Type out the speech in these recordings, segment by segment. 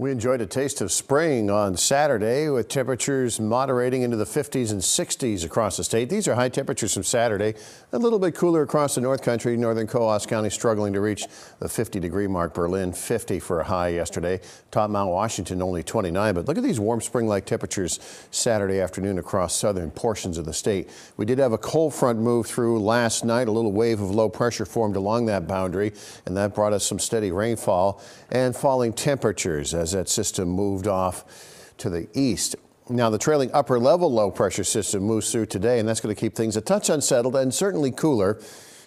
We enjoyed a taste of spring on Saturday with temperatures moderating into the 50s and 60s across the state. These are high temperatures from Saturday. A little bit cooler across the North Country. Northern Coos County struggling to reach the 50 degree mark. Berlin 50 for a high yesterday. Top Mount Washington only 29. But look at these warm spring like temperatures Saturday afternoon across southern portions of the state. We did have a cold front move through last night. A little wave of low pressure formed along that boundary and that brought us some steady rainfall and falling temperatures as as that system moved off to the east. Now, the trailing upper level low pressure system moves through today, and that's going to keep things a touch unsettled and certainly cooler.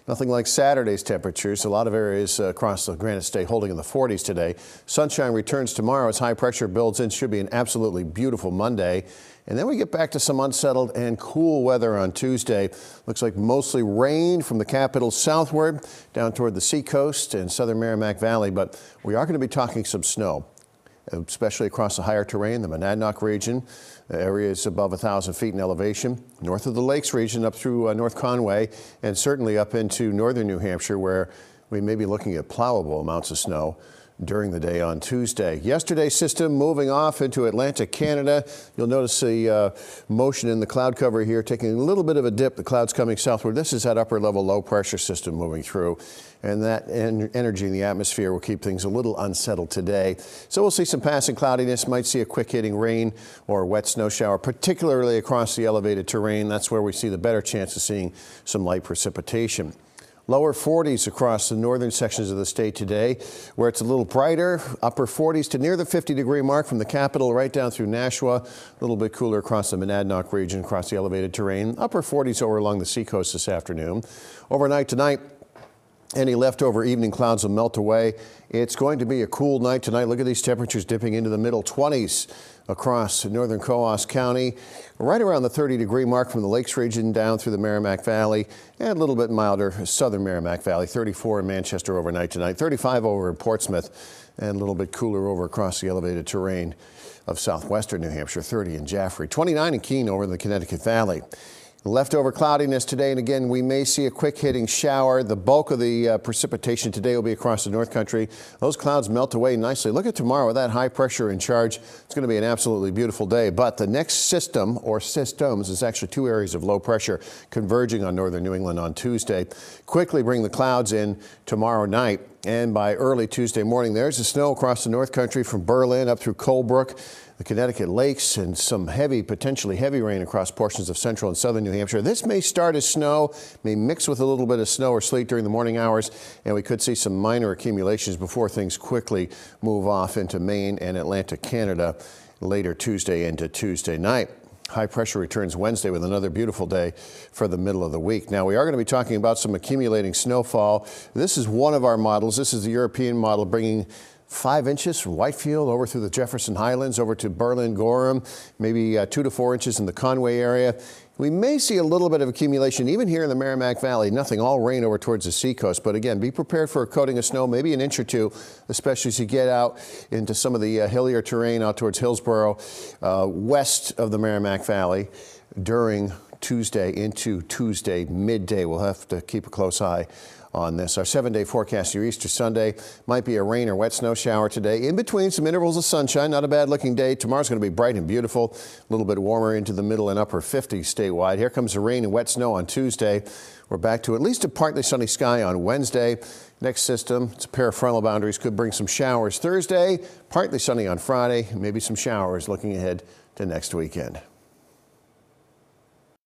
Nothing like Saturday's temperatures. A lot of areas uh, across the Granite State holding in the 40s today. Sunshine returns tomorrow as high pressure builds in. Should be an absolutely beautiful Monday. And then we get back to some unsettled and cool weather on Tuesday. Looks like mostly rain from the capital southward down toward the seacoast and southern Merrimack Valley, but we are going to be talking some snow especially across the higher terrain, the Monadnock region, areas above 1,000 feet in elevation, north of the lakes region up through uh, North Conway, and certainly up into northern New Hampshire where we may be looking at plowable amounts of snow during the day on Tuesday. Yesterday's system moving off into Atlantic Canada. You'll notice the uh, motion in the cloud cover here taking a little bit of a dip. The clouds coming southward. This is that upper level low pressure system moving through and that en energy in the atmosphere will keep things a little unsettled today. So we'll see some passing cloudiness, might see a quick hitting rain or wet snow shower, particularly across the elevated terrain. That's where we see the better chance of seeing some light precipitation. Lower 40s across the northern sections of the state today, where it's a little brighter. Upper 40s to near the 50 degree mark from the capital right down through Nashua. A little bit cooler across the Monadnock region, across the elevated terrain. Upper 40s over along the seacoast this afternoon. Overnight tonight, any leftover evening clouds will melt away. It's going to be a cool night tonight. Look at these temperatures dipping into the middle 20s across northern Coos County, right around the 30 degree mark from the Lakes region down through the Merrimack Valley, and a little bit milder southern Merrimack Valley. 34 in Manchester overnight tonight, 35 over in Portsmouth, and a little bit cooler over across the elevated terrain of southwestern New Hampshire, 30 in Jaffrey, 29 in Keene over in the Connecticut Valley. Leftover cloudiness today, and again, we may see a quick hitting shower. The bulk of the uh, precipitation today will be across the North Country. Those clouds melt away nicely. Look at tomorrow with that high pressure in charge. It's going to be an absolutely beautiful day. But the next system or systems is actually two areas of low pressure converging on northern New England on Tuesday. Quickly bring the clouds in tomorrow night. And by early Tuesday morning, there's the snow across the North Country from Berlin up through Colebrook the Connecticut lakes and some heavy, potentially heavy rain across portions of central and southern New Hampshire. This may start as snow, may mix with a little bit of snow or sleet during the morning hours, and we could see some minor accumulations before things quickly move off into Maine and Atlantic Canada later Tuesday into Tuesday night. High pressure returns Wednesday with another beautiful day for the middle of the week. Now, we are going to be talking about some accumulating snowfall. This is one of our models. This is the European model bringing five inches from Whitefield over through the Jefferson Highlands over to Berlin Gorham, maybe uh, two to four inches in the Conway area. We may see a little bit of accumulation even here in the Merrimack Valley. Nothing, all rain over towards the seacoast. But again, be prepared for a coating of snow, maybe an inch or two, especially as you get out into some of the uh, hillier terrain out towards Hillsboro, uh, west of the Merrimack Valley during Tuesday into Tuesday midday. We'll have to keep a close eye on this. Our seven day forecast your Easter Sunday might be a rain or wet snow shower today. In between some intervals of sunshine, not a bad looking day. Tomorrow's going to be bright and beautiful, a little bit warmer into the middle and upper 50s statewide. Here comes the rain and wet snow on Tuesday. We're back to at least a partly sunny sky on Wednesday. Next system, it's a pair of frontal boundaries, could bring some showers Thursday, partly sunny on Friday, maybe some showers looking ahead to next weekend.